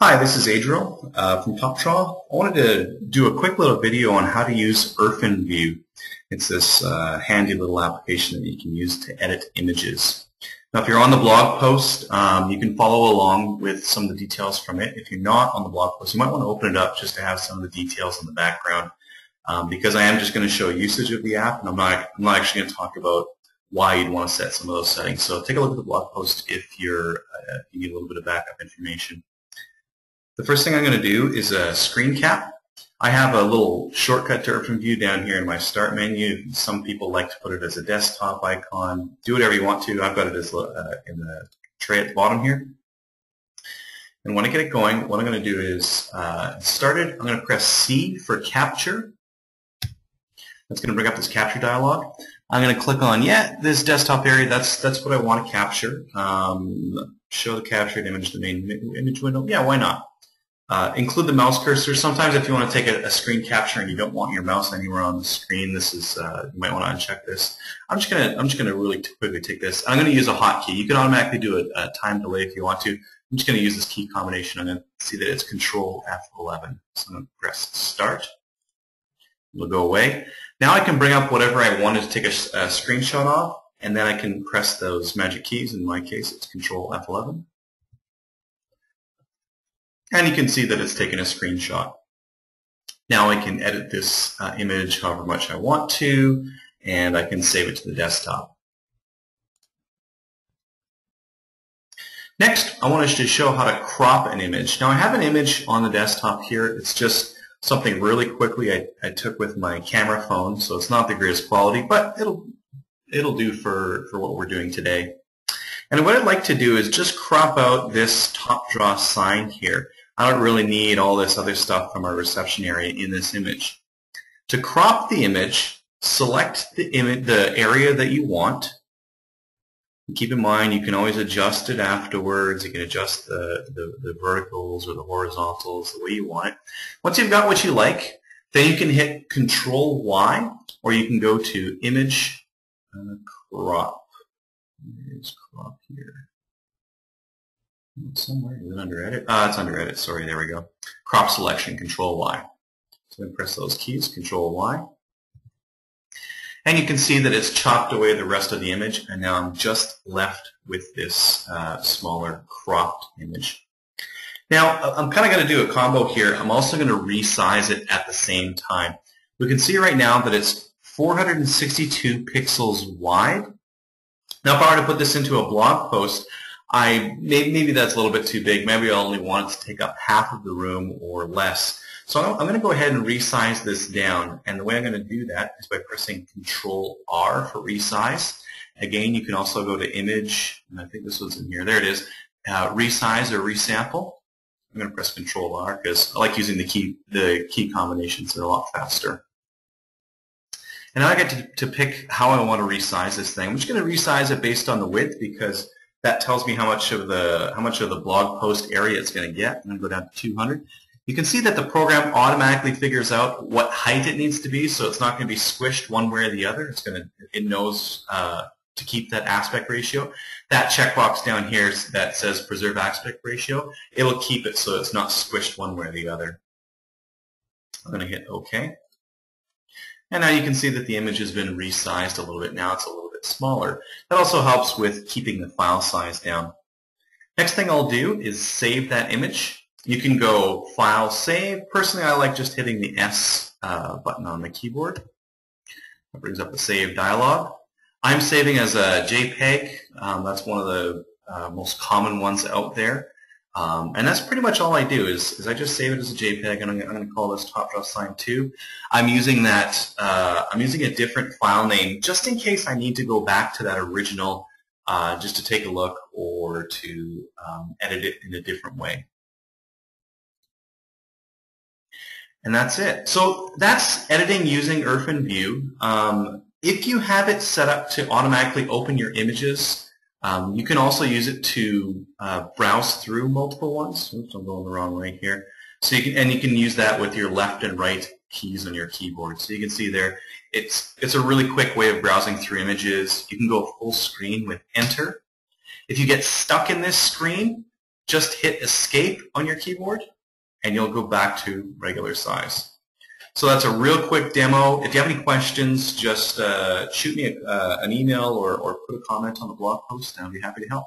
Hi, this is Adriel uh, from TopDraw. I wanted to do a quick little video on how to use IrfanView. It's this uh, handy little application that you can use to edit images. Now, if you're on the blog post, um, you can follow along with some of the details from it. If you're not on the blog post, you might want to open it up just to have some of the details in the background um, because I am just going to show usage of the app, and I'm not, I'm not actually going to talk about why you'd want to set some of those settings. So take a look at the blog post if you're uh, you need a little bit of backup information. The first thing I'm going to do is a screen cap. I have a little shortcut to IrfanView down here in my start menu. Some people like to put it as a desktop icon. Do whatever you want to. I've got it as uh, in the tray at the bottom here. And when I get it going, what I'm going to do is uh, start it. I'm going to press C for capture. That's going to bring up this capture dialog. I'm going to click on, yeah, this desktop area, that's that's what I want to capture. Um, show the captured image, the main image window. Yeah, why not? Uh, include the mouse cursor. Sometimes if you want to take a, a, screen capture and you don't want your mouse anywhere on the screen, this is uh, you might want to uncheck this. I'm just gonna I'm just gonna really quickly take this. I'm gonna use a hotkey. You can automatically do a, a, time delay if you want to. I'm just gonna use this key combination. I'm gonna see that it's Control F11. So I'm gonna press Start. It'll go away. Now I can bring up whatever I wanted to take a, a screenshot of, and then I can press those magic keys. In my case, it's Control F11. And you can see that it's taken a screenshot. Now I can edit this uh, image however much I want to, and I can save it to the desktop. Next, I wanted to show how to crop an image. Now I have an image on the desktop here. It's just something really quickly I, I took with my camera phone, so it's not the greatest quality, but it'll it'll do for, for what we're doing today. And what I'd like to do is just crop out this TopDraw sign here. I don't really need all this other stuff from our reception area in this image. To crop the image, select the, image, the area that you want. Keep in mind you can always adjust it afterwards. You can adjust the, the, the verticals or the horizontals the way you want it. Once you've got what you like, then you can hit Control Y or you can go to Image uh, Crop. There's crop here somewhere. Is it under edit? Ah, uh, it's under edit. Sorry, there we go. Crop selection, Control Y. So we press those keys, Control Y. And you can see that it's chopped away the rest of the image, and now I'm just left with this uh, smaller cropped image. Now, I'm kind of going to do a combo here. I'm also going to resize it at the same time. We can see right now that it's 462 pixels wide. Now, if I were to put this into a blog post, I maybe, maybe that's a little bit too big. Maybe I only want it to take up half of the room or less. So I'm going to go ahead and resize this down. And the way I'm going to do that is by pressing Control R for resize. Again, you can also go to Image, and I think this was in here. There it is. Uh, resize or resample. I'm going to press Control R because I like using the key the key combinations. They're a lot faster. And now I get to, to pick how I want to resize this thing. I'm just going to resize it based on the width because that tells me how much of the how much of the blog post area it's going to get. I'm going to go down to 200. You can see that the program automatically figures out what height it needs to be, so it's not going to be squished one way or the other. It's going to it knows uh, to keep that aspect ratio. That checkbox down here that says preserve aspect ratio, it'll keep it so it's not squished one way or the other. I'm going to hit OK. And now you can see that the image has been resized a little bit. Now it's a little bit smaller. That also helps with keeping the file size down. Next thing I'll do is save that image. You can go File, Save. Personally, I like just hitting the S uh, button on the keyboard. That brings up the Save dialog. I'm saving as a JPEG. Um, that's one of the uh, most common ones out there. Um, and that's pretty much all I do is, is I just save it as a JPEG, and I'm, I'm going to call this TopDraw Sign 2. I'm using that. Uh, I'm using a different file name just in case I need to go back to that original, uh, just to take a look or to um, edit it in a different way. And that's it. So that's editing using IrfanView. Um, if you have it set up to automatically open your images um, you can also use it to uh, browse through multiple ones. Oops, I'm going the wrong way here. So you can, and you can use that with your left and right keys on your keyboard. So you can see there, it's it's a really quick way of browsing through images. You can go full screen with Enter. If you get stuck in this screen, just hit escape on your keyboard and you'll go back to regular size. So that's a real quick demo. If you have any questions, just uh, shoot me a, uh, an email or, or put a comment on the blog post and I'll be happy to help.